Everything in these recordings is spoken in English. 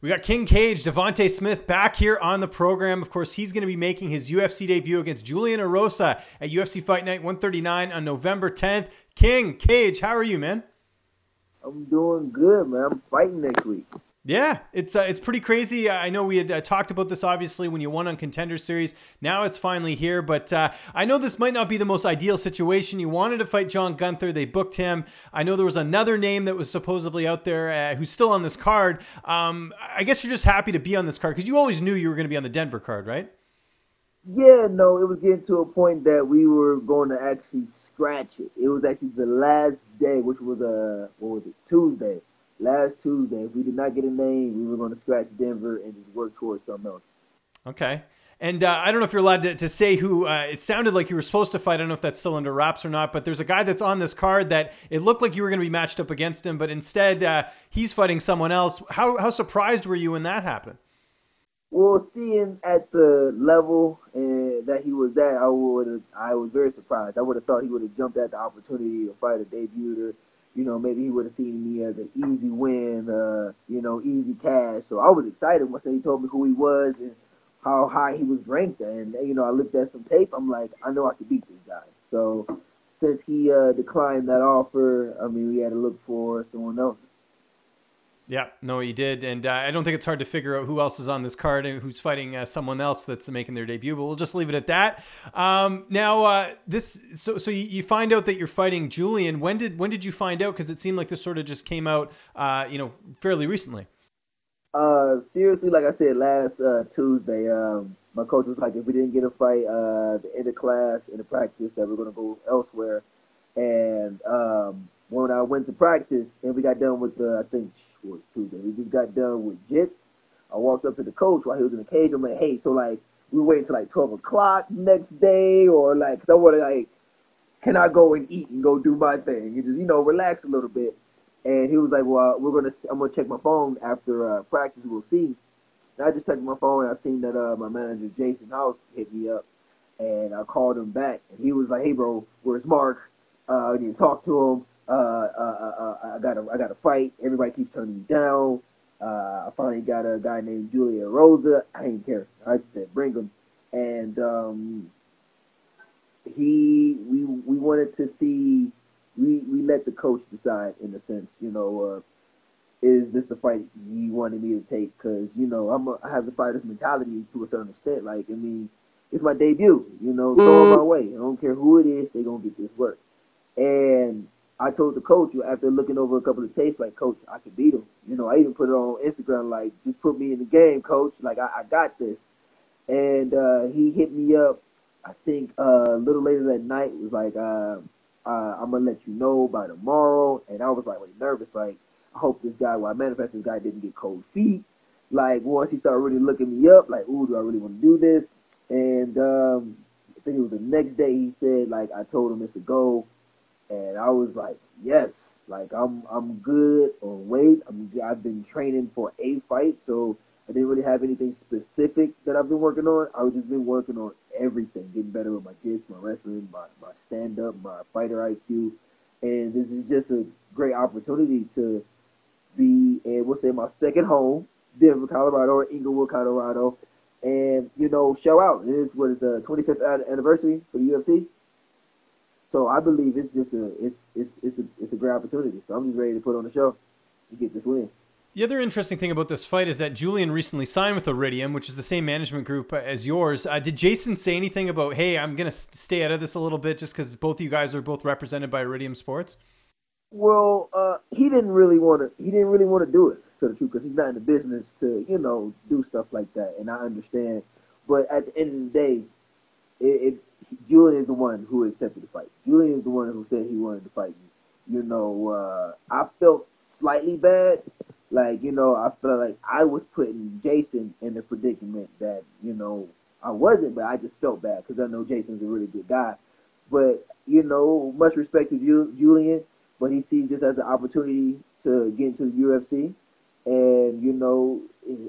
We got King Cage, Devonte Smith back here on the program. Of course, he's going to be making his UFC debut against Julian Erosa at UFC Fight Night 139 on November 10th. King Cage, how are you, man? I'm doing good, man. I'm fighting next week. Yeah, it's uh, it's pretty crazy. I know we had uh, talked about this obviously when you won on Contender Series. Now it's finally here, but uh, I know this might not be the most ideal situation. You wanted to fight John Gunther, they booked him. I know there was another name that was supposedly out there uh, who's still on this card. Um, I guess you're just happy to be on this card because you always knew you were going to be on the Denver card, right? Yeah, no, it was getting to a point that we were going to actually scratch it. It was actually the last day, which was a uh, what was it Tuesday last Tuesday, if we did not get a name, we were going to scratch Denver and just work towards something else. Okay. And uh, I don't know if you're allowed to, to say who. Uh, it sounded like you were supposed to fight. I don't know if that's still under wraps or not. But there's a guy that's on this card that it looked like you were going to be matched up against him, but instead uh, he's fighting someone else. How how surprised were you when that happened? Well, seeing at the level uh, that he was at, I would I was very surprised. I would have thought he would have jumped at the opportunity to fight a debuter you know, maybe he would have seen me as an easy win, uh, you know, easy cash. So I was excited once he told me who he was and how high he was ranked. And, you know, I looked at some tape. I'm like, I know I could beat this guy. So since he uh, declined that offer, I mean, we had to look for someone else. Yeah, no, he did, and uh, I don't think it's hard to figure out who else is on this card and who's fighting uh, someone else that's making their debut. But we'll just leave it at that. Um, now, uh, this so so you, find out that you're fighting Julian. When did when did you find out? Because it seemed like this sort of just came out, uh, you know, fairly recently. Uh, seriously, like I said last uh, Tuesday, um, my coach was like, if we didn't get a fight, uh, the end of class in the practice, that we're gonna go elsewhere. And um, when I went to practice and we got done with the, I think was Tuesday. We just got done with jits. I walked up to the coach while he was in the cage. I'm like, hey, so like we wait until like 12 o'clock next day, or like, cause I want to like, can I go and eat and go do my thing? And just you know relax a little bit. And he was like, well, we're gonna, I'm gonna check my phone after uh, practice. We'll see. And I just checked my phone I seen that uh, my manager Jason House hit me up, and I called him back, and he was like, hey, bro, where's Mark? Uh, I need to talk to him. Uh, uh, uh, I got a I got a fight. Everybody keeps turning me down. Uh, I finally got a guy named Julian Erosa. I didn't care. I said bring him, and um, he we we wanted to see we we let the coach decide in a sense. You know, uh, is this the fight he wanted me to take? Because you know I'm a, I have the fighter's mentality to a certain extent. Like I mean, it's my debut. You know, throw it my way. I don't care who it is. They gonna get this work. And I told the coach after looking over a couple of tapes, like, Coach, I can beat him. You know, I even put it on Instagram, like, just put me in the game, Coach. Like, I, I got this. And uh, he hit me up. I think uh, a little later that night was like, uh, uh, I'm gonna let you know by tomorrow. And I was like, really nervous. Like, I hope this guy, well, I manifest this guy didn't get cold feet. Like, once he started really looking me up, like, ooh, do I really want to do this? And um, I think it was the next day he said, like, I told him it's a go and I was like, yes, like I'm I'm good on weight. I'm I've been training for a fight, so I didn't really have anything specific that I've been working on. I've just been working on everything, getting better with my kids, my wrestling, my my stand up, my fighter IQ, and this is just a great opportunity to be and we'll say my second home, Denver, Colorado, or Englewood, Colorado, and you know show out. It is what is the 25th anniversary for the UFC. So I believe it's just a it's it's it's a it's a great opportunity. So I'm just ready to put on the show and get this win. The other interesting thing about this fight is that Julian recently signed with Iridium, which is the same management group as yours. Uh, did Jason say anything about, hey, I'm going to stay out of this a little bit just because both of you guys are both represented by Iridium Sports? Well, uh, he didn't really want to. He didn't really want to do it, to the truth, because he's not in the business to, you know, do stuff like that. And I understand, but at the end of the day, it, it Julian is the one who accepted the fight. Julian is the one who said he wanted to fight me. You know, uh, I felt slightly bad. Like, you know, I felt like I was putting Jason in the predicament that, you know, I wasn't, but I just felt bad because I know Jason's a really good guy. But, you know, much respect to Julian, but he sees this as an opportunity to get into the UFC. And, you know,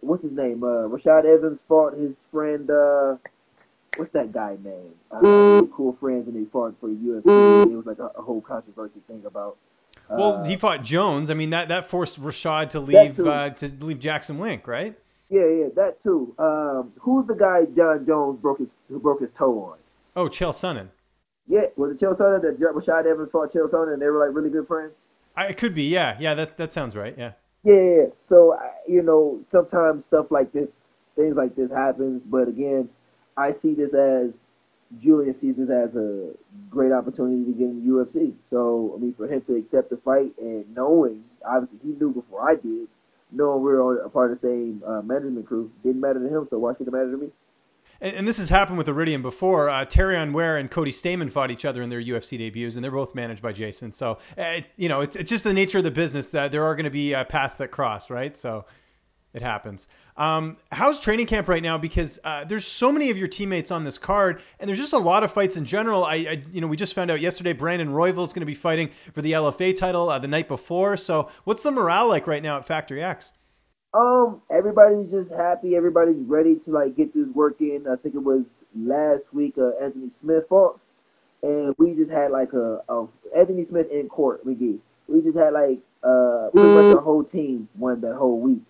what's his name? Uh, Rashad Evans fought his friend, uh, what's that guy name? Uh. Cool friends and they fought for the UFC. It was like a, a whole controversy thing about. Well, he fought Jones. I mean, that, that forced Rashad to leave uh, to leave Jackson Wink, right? Yeah, yeah, that too. Um, who's the guy Jon Jones broke his who broke his toe on? Oh, Chael Sonnen. Yeah, was it Chael Sonnen that Rashad Evans fought Chael Sonnen and they were like really good friends? I, it could be, yeah, yeah. That that sounds right. Yeah. Yeah, so you know, sometimes stuff like this, things like this happens. But again, I see this as Julian sees this as a great opportunity to get in the UFC. So I mean, for him to accept the fight and knowing, obviously he knew before I did, knowing we are all a part of the same uh, management crew, didn't matter to him. So why should it matter to me? And, and, this has happened with Iridium before. Uh, Terrion Ware and Cody Stamann fought each other in their UFC debuts, and they're both managed by Jason. So, uh, you know, it's, it's just the nature of the business that there are going to be uh, paths that cross, right? So it happens. Um, how's training camp right now? Because uh, there's so many of your teammates on this card, and there's just a lot of fights in general. I, I you know, we just found out yesterday Brandon Royval is going to be fighting for the LFA title uh, the night before. So, what's the morale like right now at Factory X? Um, everybody's just happy. Everybody's ready to like get this work in. I think it was last week. Uh, Anthony Smith fought, and we just had like a, a Anthony Smith in Court McGee. We just had like uh pretty much the whole team won that whole week,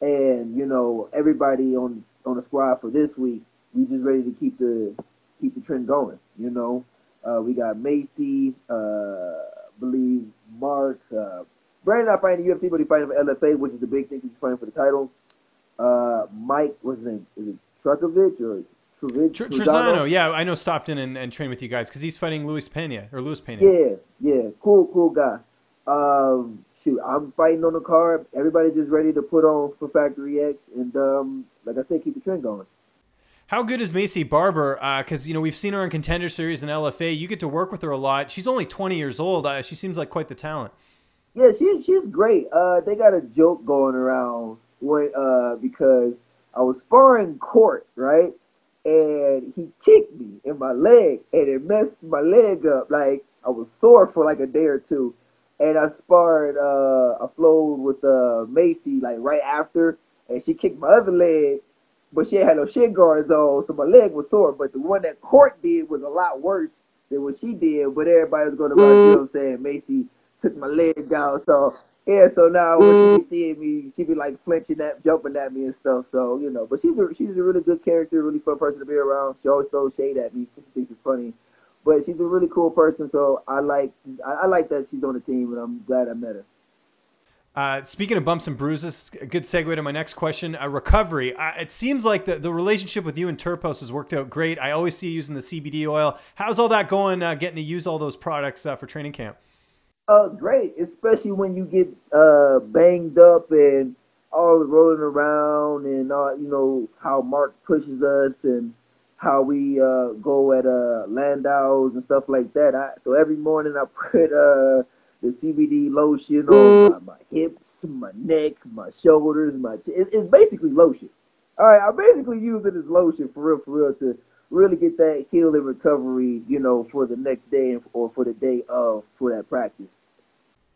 and you know everybody on on the squad for this week. We just ready to keep the keep the trend going. You know, uh, we got Maycee, uh, believe Mark. Uh, Brandon not fighting the UFC, but he's fighting for LFA, which is the big thing. He's fighting for the title. Uh, Mike, what's his name? Is it Trukovich or Truvich? Tr- Trizano, yeah, I know. Stopped in and, and trained with you guys because he's fighting Luis Pena or Luis Pena. Yeah, yeah, cool, cool guy. Um, shoot, I'm fighting on the card. Everybody's just ready to put on for Factory X, and um, like I said, keep the trend going. How good is Maycee Barber? Because uh, you know we've seen her in Contender Series and LFA. You get to work with her a lot. She's only 20 years old. Uh, she seems like quite the talent. Yeah, she she's great. Uh, they got a joke going around when uh because I was sparring Court right, and he kicked me in my leg, and it messed my leg up. Like I was sore for like a day or two, and I sparred uh I flowed with uh Maycee like right after, and she kicked my other leg, but she had no shin guards on, so my leg was sore. But the one that Court did was a lot worse than what she did. But everybody was going to, mm. you know, what I'm saying Maycee took my leg down. So yeah, so now when mm. she be seeing me, she be like flinching at, jumping at me and stuff. So you know, but she's a, she's a really good character, really fun person to be around. She always throws shade at me. She thinks it's funny, but she's a really cool person. So I like I, I like that she's on the team, and I'm glad I met her. Uh, speaking of bumps and bruises, a good segue to my next question. Uh, recovery. Uh, it seems like the, the relationship with you and Terphouse has worked out great. I always see you using the CBD oil. How's all that going? Uh, getting to use all those products uh, for training camp? Uh, great, especially when you get uh banged up and all rolling around and uh, you know how Mark pushes us and how we uh go at uh Landau's and stuff like that. I, so every morning I put uh the CBD lotion on my, my hips, my neck, my shoulders, my it, it's basically lotion. All right, I basically use it as lotion for real, for real to really get that healing recovery, you know, for the next day or for the day of for that practice.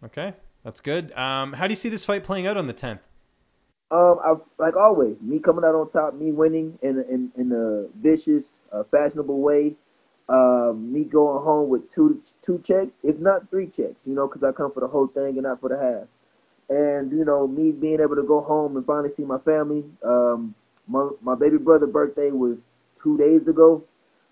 Okay, that's good. Um, how do you see this fight playing out on the 10th? Um, I, like always, me coming out on top, me winning in in, in a vicious, uh, fashionable way. Um, me going home with two two checks, if not three checks, you know, because I come for the whole thing and not for the half. And you know, me being able to go home and finally see my family. Um, my my baby brother' birthday was two days ago,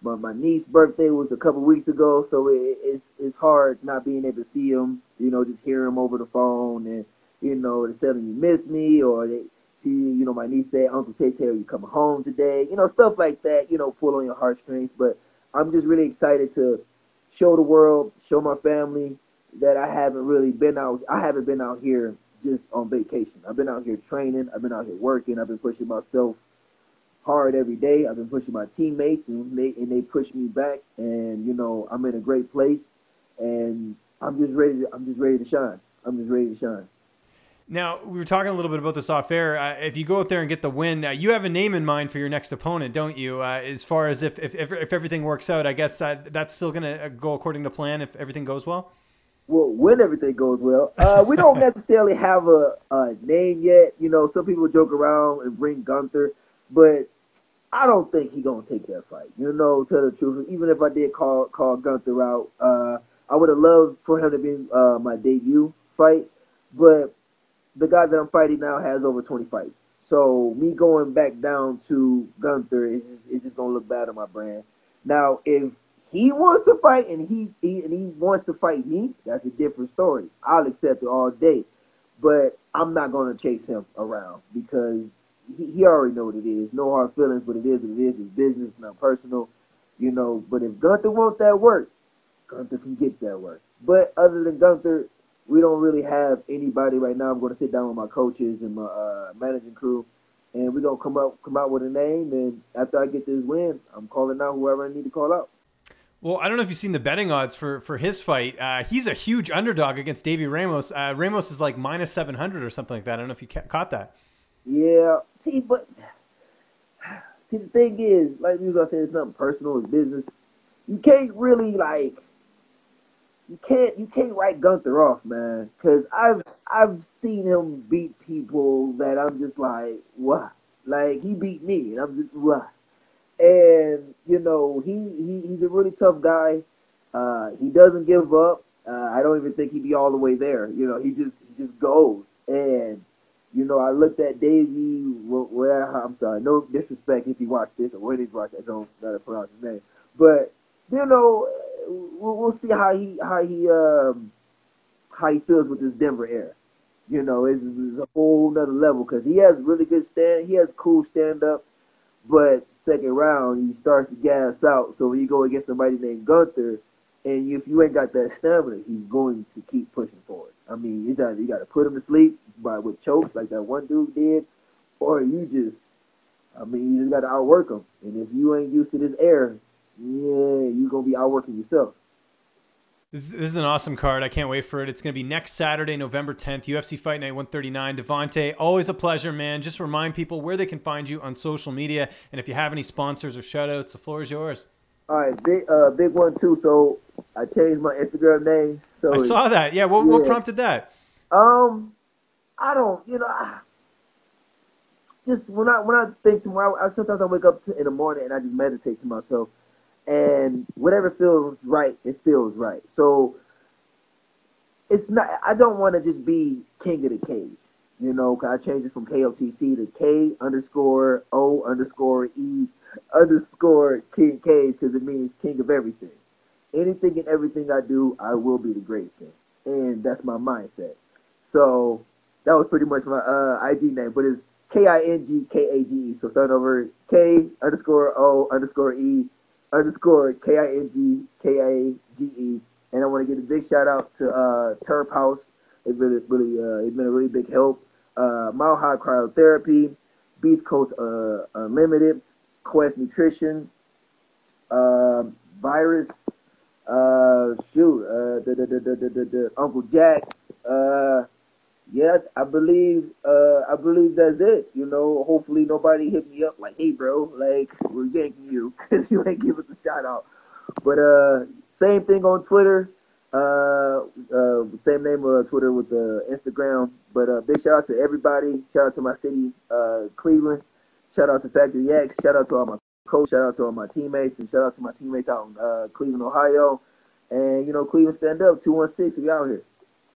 but my niece's birthday was a couple weeks ago, so it, it's it's hard not being able to see him. You know, just hear him over the phone, and you know, they're telling you miss me, or they see, you know, my niece said, Uncle Tay Tay, are you coming home today? You know, stuff like that. You know, pull on your heartstrings. But I'm just really excited to show the world, show my family that I haven't really been out. I haven't been out here just on vacation. I've been out here training. I've been out here working. I've been pushing myself hard every day. I've been pushing my teammates, and they and they push me back. And you know, I'm in a great place, and I'm just ready. To, I'm just ready to shine. I'm just ready to shine. Now we were talking a little bit about this off air. Uh, if you go out there and get the win, uh, you have a name in mind for your next opponent, don't you? Uh, as far as if, if if, if everything works out, I guess uh, that's still going to uh, go according to plan if everything goes well. Well, when everything goes well, uh, we don't necessarily have a, a name yet. You know, some people joke around and bring Gunther, but I don't think he's gonna take that fight. You know, tell the truth. Even if I did call call Gunther out, uh, I would have loved for him to be uh, my debut fight, but the guy that I'm fighting now has over 20 fights. So me going back down to Gunther is just, just gonna look bad on my brand. Now, if he wants to fight and he, he and he wants to fight me, that's a different story. I'll accept it all day, but I'm not gonna chase him around because he, he already know what it is. No hard feelings, but it is what it is. It's business, not personal, you know. But if Gunther wants that work, Gunther can get that work. But other than Gunther, we don't really have anybody right now. I'm going to sit down with my coaches and my uh, managing crew, and we're gonna come up come out with a name. And after I get this win, I'm calling out whoever I need to call out. Well, I don't know if you've seen the betting odds for for his fight. Uh, he's a huge underdog against Davi Ramos. Uh, Ramos is like minus seven hundred or something like that. I don't know if you ca- caught that. Yeah, see, but see, the thing is, like you was saying, it's nothing personal, it's business. You can't really like you can't you can't write Gunther off, man, because I've I've seen him beat people that I'm just like what, like he beat me, and I'm just what, and you know he, he he's a really tough guy. Uh, he doesn't give up. Uh, I don't even think he'd be all the way there. You know, he just he just goes, and you know I looked at Davi. Where I'm sorry, no disrespect if he watched this or when he's watched. I don't know how to pronounce his name, but you know we'll, we'll see how he how he um how he feels with this Denver air. You know, it's, it's a whole nother level because he has really good stand. He has cool stand up, but second round he starts to gas out. So when you go against somebody named Gunther, and if you ain't got that stamina, he's going to keep pushing forward. I mean, you got you got to put him to sleep by with chokes like that one dude did, or you just, I mean, you just got to outwork him. And if you ain't used to this air, yeah, you're gonna be outworking yourself. This, this is an awesome card. I can't wait for it. It's going to be next Saturday, November 10th, UFC Fight Night 139. Devonte, always a pleasure, man. Just remind people where they can find you on social media. And if you have any sponsors or shout outs, the floor is yours. All right, big, uh, big one, too. So I changed my Instagram name. So I saw that. Yeah, what, yeah. what prompted that? Um, I don't, you know, I, just when I when I think to I, I sometimes I wake up in the morning and I just meditate to myself and whatever feels right, it feels right. So it's not. I don't want to just be king of the cage. You know, Cause I changed it from KOTC to K underscore O underscore E underscore King Cage because it means king of everything. Anything and everything I do, I will be the greatest and that's my mindset. So that was pretty much my uh, name, but it's K I N G K A G E. So start over K underscore O underscore E underscore K I N G K A G E. And I want to give a big shout out to uh, Terphouse. It really, really, uh, it's been a really big help. Uh, Mile High Cryotherapy, Beast Coast uh, Unlimited, Quest Nutrition, uh, Virus, uh, shoot, uh, the, the, the, the, the, Uncle Jack, uh, yes, I believe, uh, I believe that's it. You know, hopefully nobody hit me up like, hey, bro, like we're yanking you because you ain't give us a shout out. But uh, same thing on Twitter. Uh, uh, same name on Twitter with the Instagram. But uh, big shout out to everybody. Shout out to my city, uh, Cleveland. Shout out to Factory X. Shout out to all my coach. Shout out to all my teammates, and shout out to my teammates out in uh, Cleveland, Ohio. And you know, Cleveland stand up. Two one six. We out here.